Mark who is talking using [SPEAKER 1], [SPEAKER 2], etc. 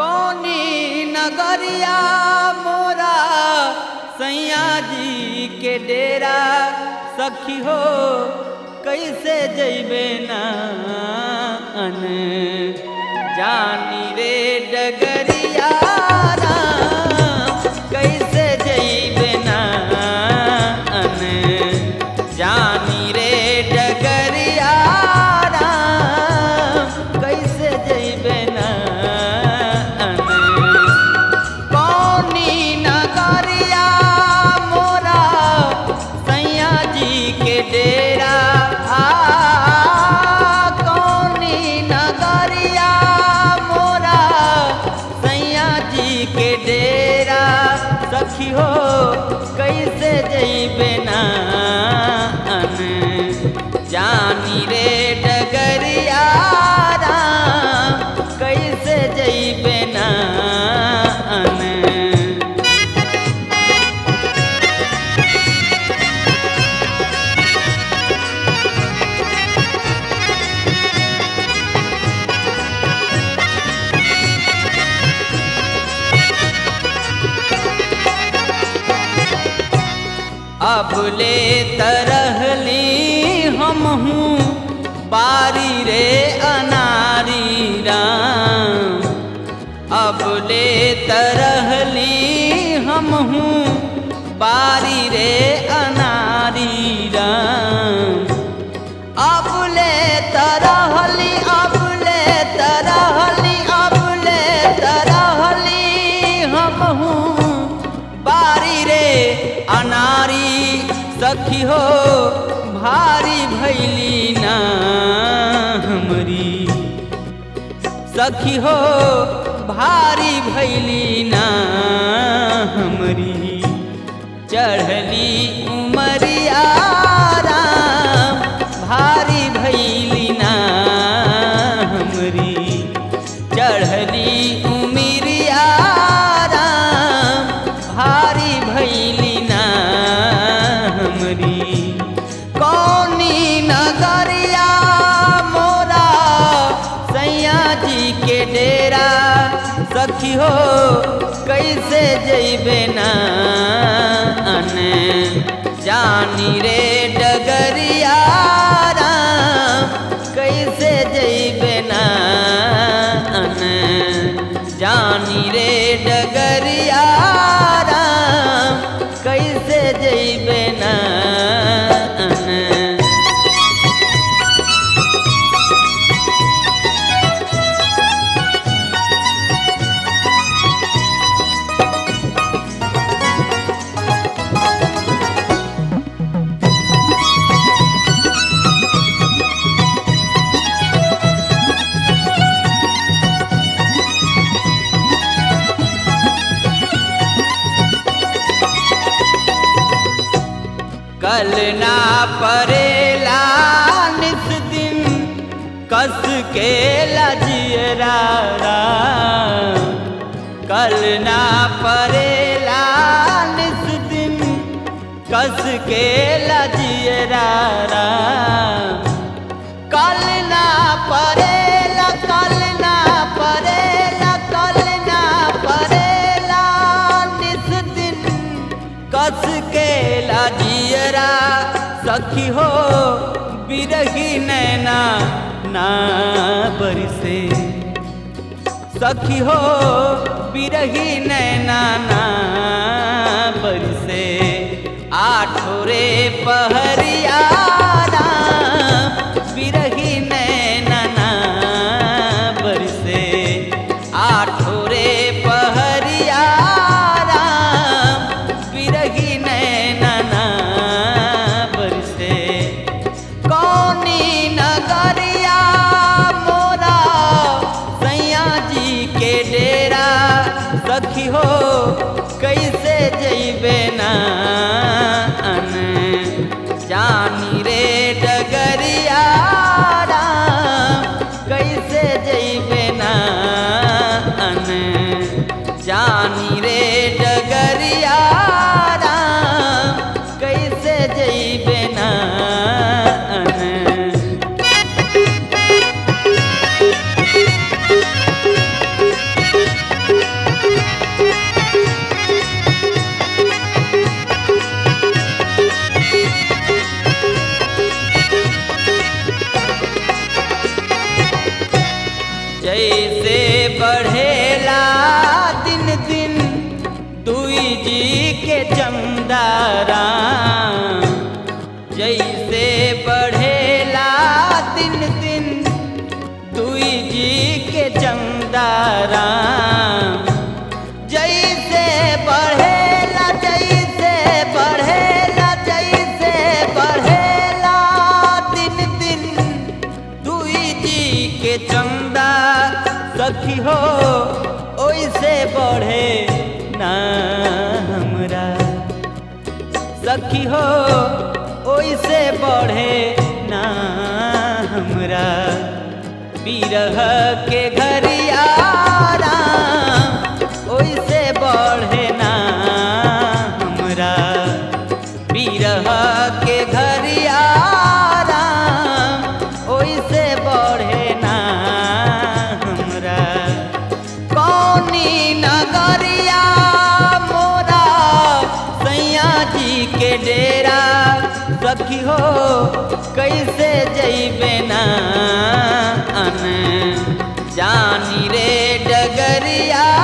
[SPEAKER 1] कौनी नगरिया मोरा, सैया जी के डेरा, सखी हो, कैसे जैबे ना जानी रे डगरी जानी रे डगरिया कैसे अन अब ले तरहली हम हूँ बारी रे अनारी राम। अब ले तरहली हम हूँ बारी रे अनारी राम। अब ले तरहली अब ले तरहली अब ले तरहली हम हूँ बारी रे अनारी सखी हो। भारी भैली ना हमरी। सखी हो भारी भैली ना हमरी। चढ़ली जैबे ना अन जानी रे। कल ना परेला निस दिन कस के। कल ना परेला निस दिन कस के लजियरा कस के लाजियरा सखी हो बिरही नैना ना बरसे सखी हो बिरही नैना ना बरसे आठोरे पहरिया चमदारा जैसे बढ़ेला दिन दिन दुई जी के चमदारा सखी हो, ओइसे बढ़े ना हमरा। बिरह के घरियारा ओइसे बढ़े ना हमरा। बिरह के घरियारा ओइसे बढ़े ना हमरा। कौनी नगरिया सखी हो कैसे जैबे ना अन? जानी रे डगरिया।